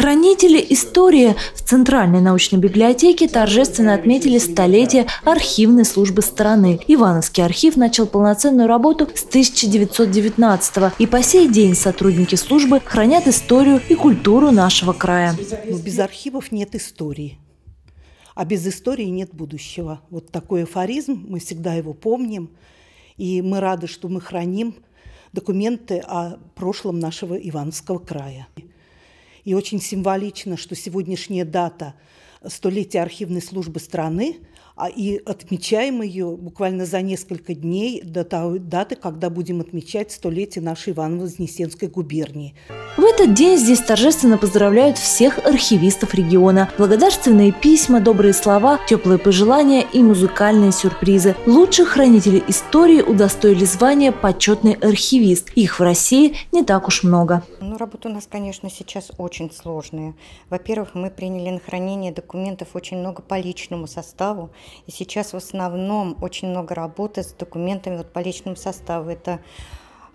Хранители истории в Центральной научной библиотеке торжественно отметили столетие архивной службы страны. Ивановский архив начал полноценную работу с 1919 го и по сей день сотрудники службы хранят историю и культуру нашего края. Но без архивов нет истории. А без истории нет будущего. Вот такой афоризм, мы всегда его помним. И мы рады, что мы храним документы о прошлом нашего Ивановского края. И очень символично, что сегодняшняя дата столетия архивной службы страны и отмечаем ее буквально за несколько дней до той даты, когда будем отмечать столетие нашей Иваново-Вознесенской губернии. В этот день здесь торжественно поздравляют всех архивистов региона. Благодарственные письма, добрые слова, теплые пожелания и музыкальные сюрпризы. Лучших хранителей истории удостоили звания «почетный архивист». Их в России не так уж много. Ну, работа у нас, конечно, сейчас очень сложная. Во-первых, мы приняли на хранение документов очень много по личному составу. И сейчас в основном очень много работы с документами вот, по личному составу. Это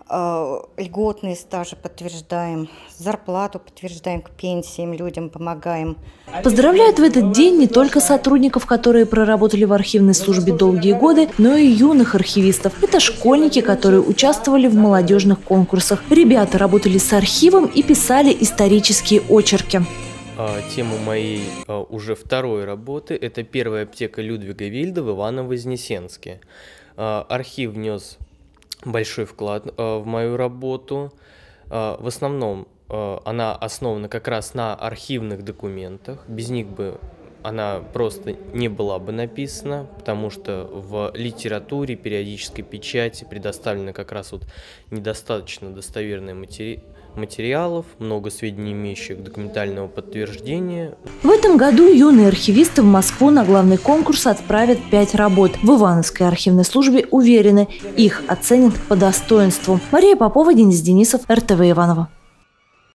э, льготные стажи подтверждаем, зарплату подтверждаем к пенсиям, людям помогаем. Поздравляют в этот день не только сотрудников, которые проработали в архивной службе долгие годы, но и юных архивистов. Это школьники, которые участвовали в молодежных конкурсах. Ребята работали с архивом и писали исторические очерки. А, тему моей а, уже второй работы. Это первая аптека Людвига Вильда в Иваново-Вознесенске. А, архив внес большой вклад в мою работу. В основном она основана как раз на архивных документах. Без них бы она просто не была бы написана, потому что в литературе, периодической печати предоставлены как раз вот недостаточно достоверные матери материалов, много сведений, имеющих документального подтверждения. В этом году юные архивисты в Москву на главный конкурс отправят пять работ. В Ивановской архивной службе уверены, их оценят по достоинству. Мария Попова, Денис Денисов, РТВ Иванова.